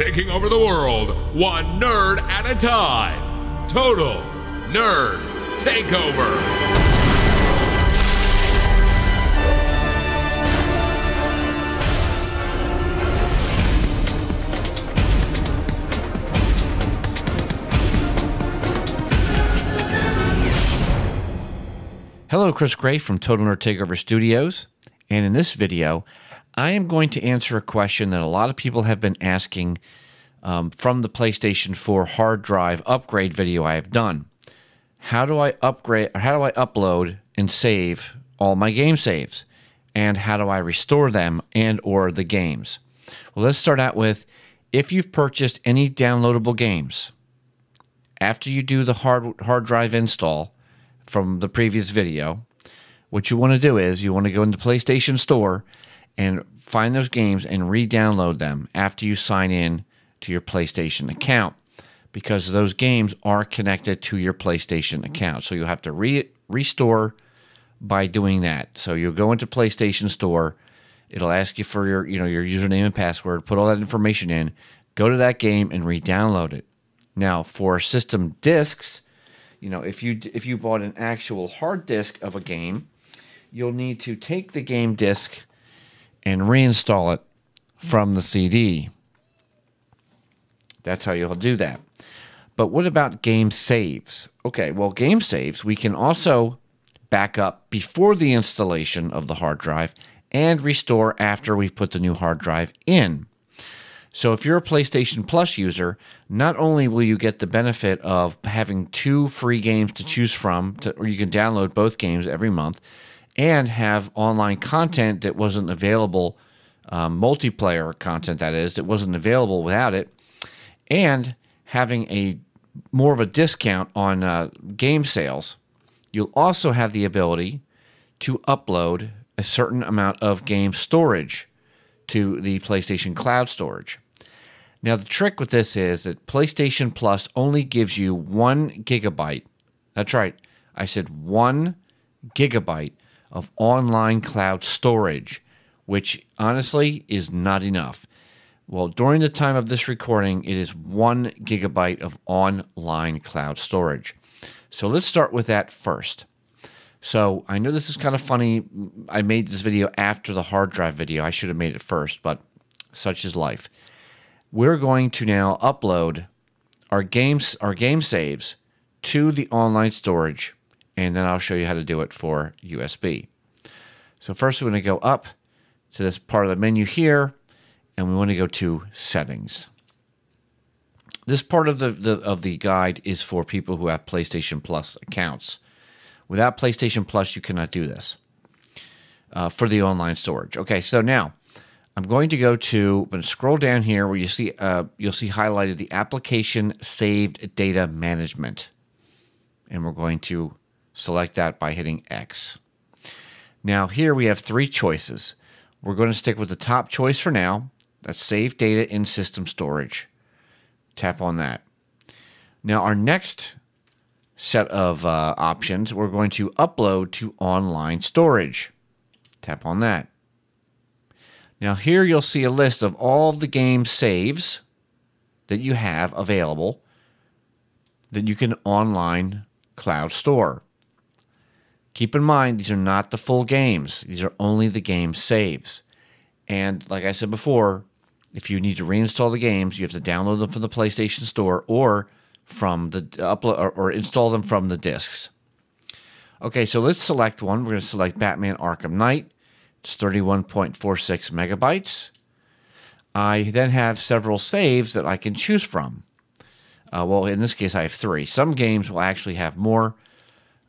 taking over the world, one nerd at a time. Total Nerd Takeover. Hello, Chris Gray from Total Nerd Takeover Studios. And in this video, I am going to answer a question that a lot of people have been asking um, from the PlayStation 4 hard drive upgrade video I have done. How do I upgrade, how do I upload and save all my game saves? And how do I restore them and or the games? Well, let's start out with if you've purchased any downloadable games, after you do the hard, hard drive install, from the previous video, what you want to do is you want to go into PlayStation Store and find those games and re-download them after you sign in to your PlayStation account because those games are connected to your PlayStation account. So you'll have to re- restore by doing that. So you'll go into PlayStation Store, it'll ask you for your, you know, your username and password, put all that information in, go to that game and re-download it. Now, for system discs, you know, if you if you bought an actual hard disk of a game, you'll need to take the game disk and reinstall it from the CD. That's how you'll do that. But what about game saves? Okay, well, game saves we can also back up before the installation of the hard drive and restore after we put the new hard drive in. So if you're a PlayStation Plus user, not only will you get the benefit of having two free games to choose from, to, or you can download both games every month, and have online content that wasn't available, um, multiplayer content that is, that wasn't available without it, and having a more of a discount on uh, game sales, you'll also have the ability to upload a certain amount of game storage to the PlayStation Cloud storage. Now, the trick with this is that PlayStation Plus only gives you one gigabyte. That's right. I said one gigabyte of online cloud storage, which honestly is not enough. Well, during the time of this recording, it is one gigabyte of online cloud storage. So let's start with that first. So I know this is kind of funny. I made this video after the hard drive video. I should have made it first, but such is life. We're going to now upload our games, our game saves to the online storage, and then I'll show you how to do it for USB. So first, we're going to go up to this part of the menu here, and we want to go to Settings. This part of the, the of the guide is for people who have PlayStation Plus accounts. Without PlayStation Plus, you cannot do this uh, for the online storage. Okay, so now I'm going to go to, I'm going to scroll down here where you see, uh, you'll see highlighted the application saved data management. And we're going to select that by hitting X. Now here we have three choices. We're going to stick with the top choice for now. That's save data in system storage. Tap on that. Now our next set of uh, options, we're going to upload to online storage. Tap on that. Now, here you'll see a list of all the game saves that you have available that you can online cloud store. Keep in mind, these are not the full games, these are only the game saves. And like I said before, if you need to reinstall the games, you have to download them from the PlayStation Store or from the upload or, or install them from the discs. Okay, so let's select one. We're going to select Batman Arkham Knight. It's 31.46 megabytes. I then have several saves that I can choose from. Uh, well, in this case, I have three. Some games will actually have more,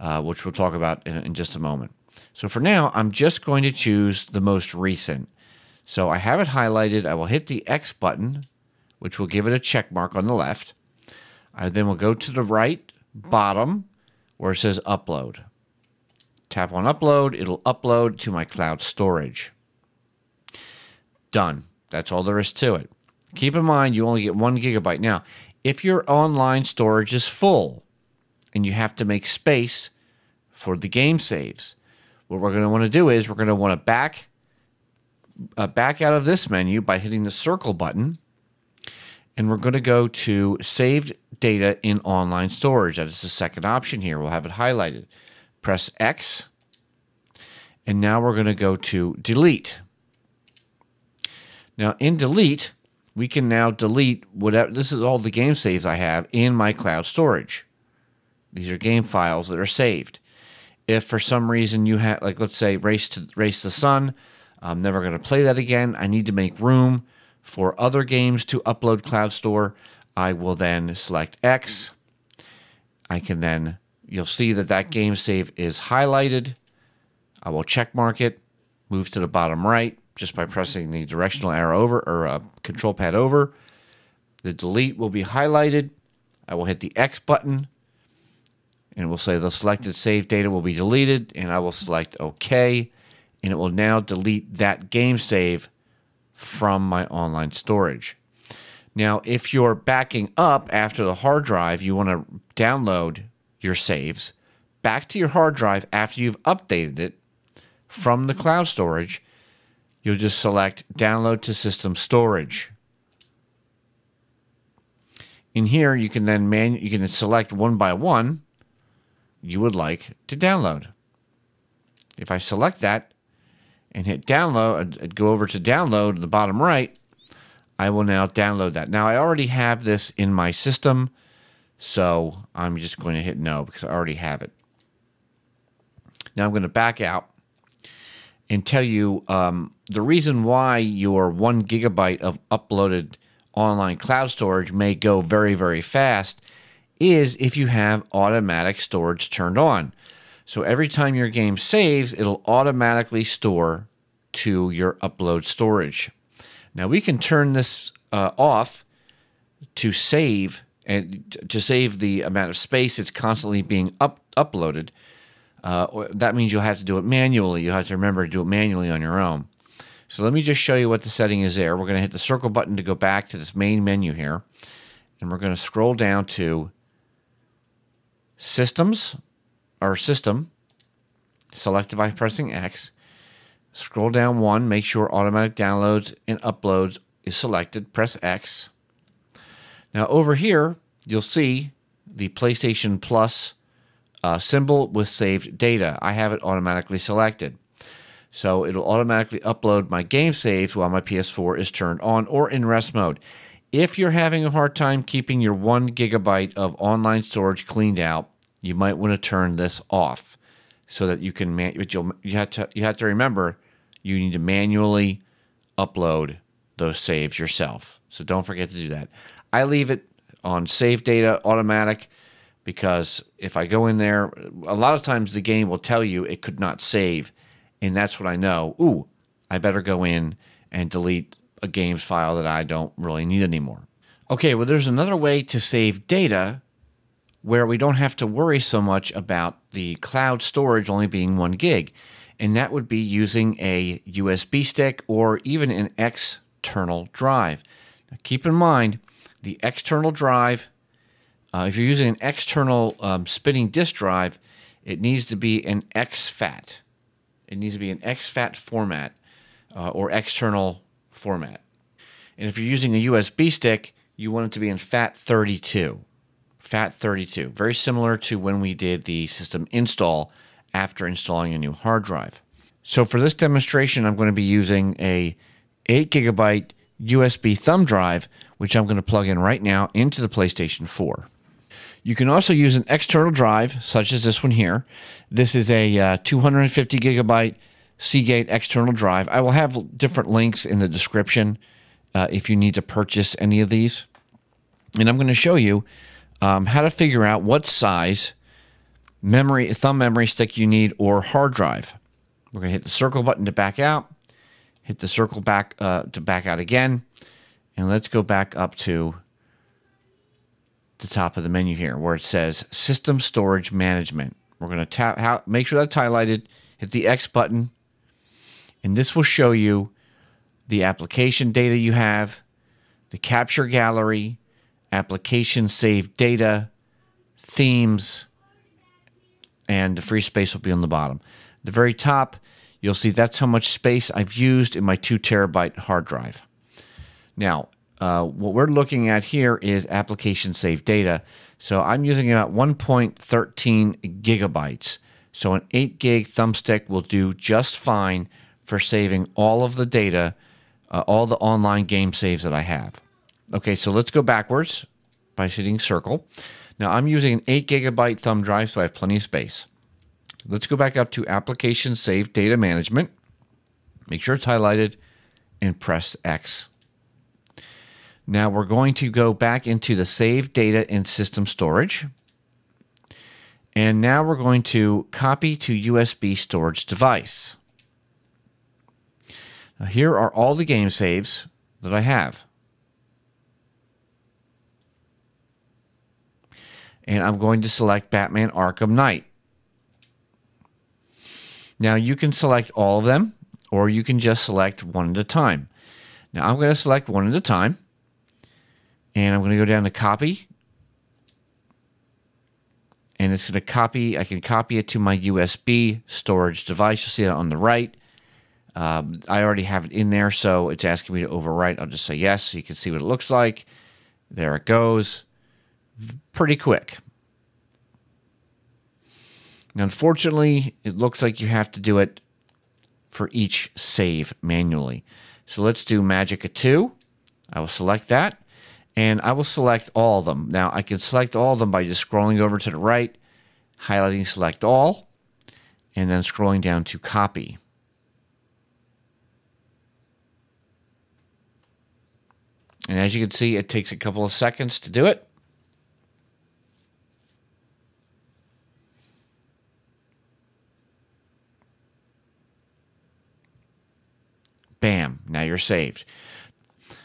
uh, which we'll talk about in, in just a moment. So for now, I'm just going to choose the most recent. So I have it highlighted. I will hit the X button, which will give it a check mark on the left. I then will go to the right bottom where it says upload. Tap on upload, it'll upload to my cloud storage. Done. That's all there is to it. Keep in mind you only get one gigabyte. Now, if your online storage is full and you have to make space for the game saves, what we're going to want to do is we're going to want to back uh, back out of this menu by hitting the circle button and we're going to go to saved data in online storage. That is the second option here. We'll have it highlighted. Press X, and now we're going to go to delete. Now in delete, we can now delete whatever, this is all the game saves I have in my cloud storage. These are game files that are saved. If for some reason you have, like let's say Race to Race the Sun, I'm never going to play that again. I need to make room for other games to upload Cloud Store. I will then select X. I can then, you'll see that that game save is highlighted. I will check mark it, move to the bottom right just by pressing the directional arrow over or uh, control pad over. The delete will be highlighted. I will hit the X button and it will say the selected save data will be deleted and I will select OK and it will now delete that game save from my online storage. Now, if you're backing up after the hard drive, you want to download your saves back to your hard drive after you've updated it from the cloud storage. You'll just select download to system storage. In here, you can then man you can select one by one you would like to download. If I select that, and hit download, and go over to download in the bottom right, I will now download that. Now, I already have this in my system, so I'm just going to hit no because I already have it. Now, I'm going to back out and tell you um, the reason why your one gigabyte of uploaded online cloud storage may go very, very fast is if you have automatic storage turned on. So every time your game saves, it'll automatically store to your upload storage. Now we can turn this uh, off to save and to save the amount of space it's constantly being up uploaded. Uh, that means you'll have to do it manually. You have to remember to do it manually on your own. So let me just show you what the setting is there. We're going to hit the circle button to go back to this main menu here. And we're going to scroll down to Systems, or system, selected by pressing X. Scroll down one, make sure automatic downloads and uploads is selected. Press X. Now over here, you'll see the PlayStation Plus uh, symbol with saved data. I have it automatically selected. So it'll automatically upload my game saves while my PS4 is turned on or in rest mode. If you're having a hard time keeping your one gigabyte of online storage cleaned out, you might want to turn this off so that you can man- but you'll you have to you have to remember you need to manually upload those saves yourself. So don't forget to do that. I leave it on save data automatic because if I go in there, a lot of times the game will tell you it could not save, and that's what I know. Ooh, I better go in and delete a games file that I don't really need anymore. Okay, well, there's another way to save data where we don't have to worry so much about the cloud storage only being one gig. And that would be using a USB stick or even an external drive. Now, keep in mind, the external drive, uh, if you're using an external um, spinning disk drive, it needs to be an exFAT. It needs to be an exFAT format uh, or external format. And if you're using a USB stick, you want it to be in FAT32. FAT32, very similar to when we did the system install after installing a new hard drive. So for this demonstration, I'm going to be using a 8 gigabyte USB thumb drive, which I'm going to plug in right now into the PlayStation 4. You can also use an external drive, such as this one here. This is a uh, 250 gigabyte Seagate external drive. I will have different links in the description uh, if you need to purchase any of these. And I'm going to show you um, how to figure out what size memory thumb memory stick you need or hard drive. We're going to hit the circle button to back out, hit the circle back uh, to back out again, and let's go back up to the top of the menu here where it says System Storage Management. We're going to tap, make sure that's highlighted, hit the X button, and this will show you the application data you have, the capture gallery, application save data, themes, and the free space will be on the bottom. the very top, you'll see that's how much space I've used in my two terabyte hard drive. Now, uh, what we're looking at here is application save data. So I'm using about 1.13 gigabytes. So an 8 gig thumbstick will do just fine for saving all of the data, uh, all the online game saves that I have. Okay, so let's go backwards by hitting circle. Now I'm using an 8 gigabyte thumb drive, so I have plenty of space. Let's go back up to Application Save Data Management. Make sure it's highlighted and press X. Now we're going to go back into the Save Data in System Storage. And now we're going to copy to USB storage device. Now here are all the game saves that I have. And I'm going to select Batman Arkham Knight. Now you can select all of them or you can just select one at a time. Now I'm going to select one at a time and I'm going to go down to copy and it's going to copy, I can copy it to my USB storage device. You'll see it on the right. Um, I already have it in there, so it's asking me to overwrite. I'll just say yes so you can see what it looks like. There it goes. Pretty quick. Unfortunately, it looks like you have to do it for each save manually. So let's do Magicka 2. I will select that and I will select all of them. Now I can select all of them by just scrolling over to the right, highlighting select all, and then scrolling down to copy. And as you can see, it takes a couple of seconds to do it. Bam, now you're saved.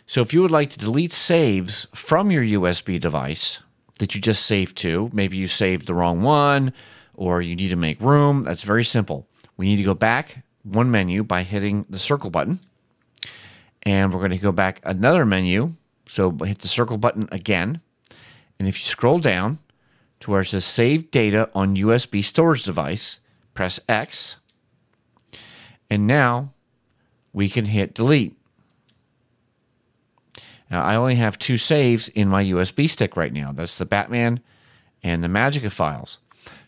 So if you would like to delete saves from your USB device that you just saved to, maybe you saved the wrong one or you need to make room, that's very simple. We need to go back one menu by hitting the circle button. And we're going to go back another menu. So hit the circle button again. And if you scroll down to where it says Save Data on USB Storage Device, press X. And now we can hit delete. Now, I only have two saves in my USB stick right now. That's the Batman and the Magicka files.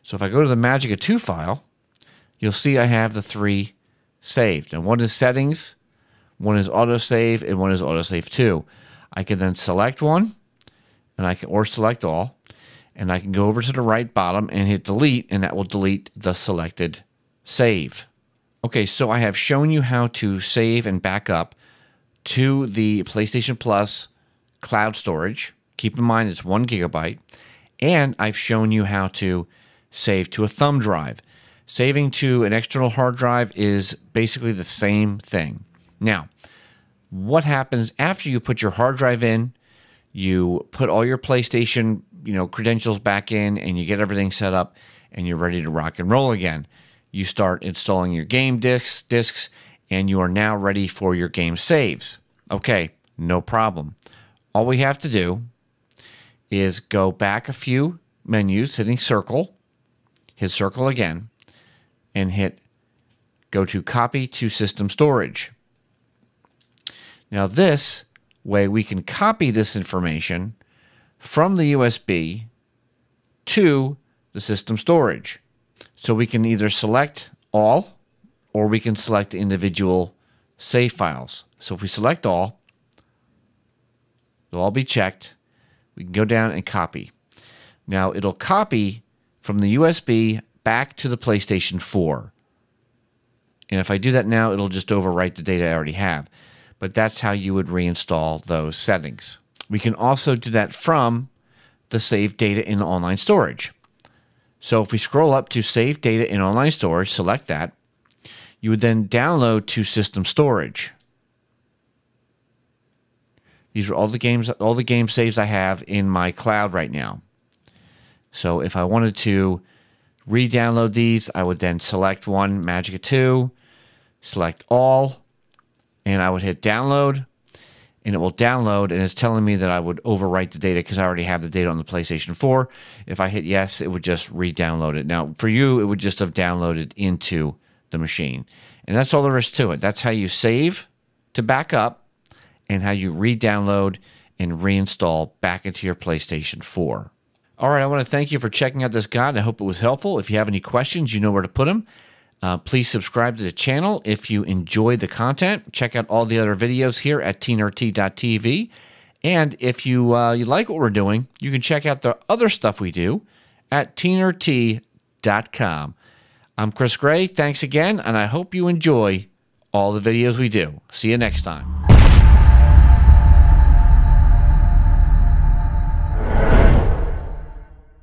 So if I go to the Magicka 2 file, you'll see I have the three saved. And one is settings, one is autosave, and one is autosave 2. I can then select one, and I can or select all, and I can go over to the right bottom and hit delete, and that will delete the selected save. Okay, so I have shown you how to save and back up to the PlayStation Plus cloud storage. Keep in mind it's one gigabyte. And I've shown you how to save to a thumb drive. Saving to an external hard drive is basically the same thing. Now, what happens after you put your hard drive in, you put all your PlayStation, you know, credentials back in and you get everything set up and you're ready to rock and roll again you start installing your game discs, discs and you are now ready for your game saves. Okay, no problem. All we have to do is go back a few menus, hitting circle, hit circle again, and hit go to copy to system storage. Now, this way we can copy this information from the USB to the system storage. So we can either select all or we can select individual save files. So if we select all, they'll all be checked. We can go down and copy. Now it'll copy from the USB back to the PlayStation 4. And if I do that now, it'll just overwrite the data I already have. But that's how you would reinstall those settings. We can also do that from the save data in online storage. So if we scroll up to save data in online storage, select that, you would then download to system storage. These are all the games, all the game saves I have in my cloud right now. So if I wanted to re-download these, I would then select one, Magicka 2, select all, and I would hit download and it will download and it's telling me that I would overwrite the data because I already have the data on the PlayStation 4. If I hit yes, it would just re-download it. Now, for you, it would just have downloaded into the machine. And that's all there is to it. That's how you save to back up and how you re download and reinstall back into your PlayStation 4. All right, I want to thank you for checking out this guide. I hope it was helpful. If you have any questions, you know where to put them. Uh, please subscribe to the channel if you enjoyed the content. Check out all the other videos here at tnerdt.tv. And if you uh, you like what we're doing, you can check out the other stuff we do at tnerdt.com. I'm Chris Gray. Thanks again, and I hope you enjoy all the videos we do. See you next time.